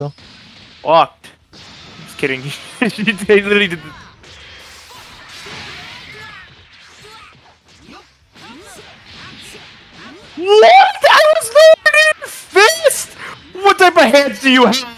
Fucked. Just kidding. He literally did. What? I was literally in fist. What type of hands do you have?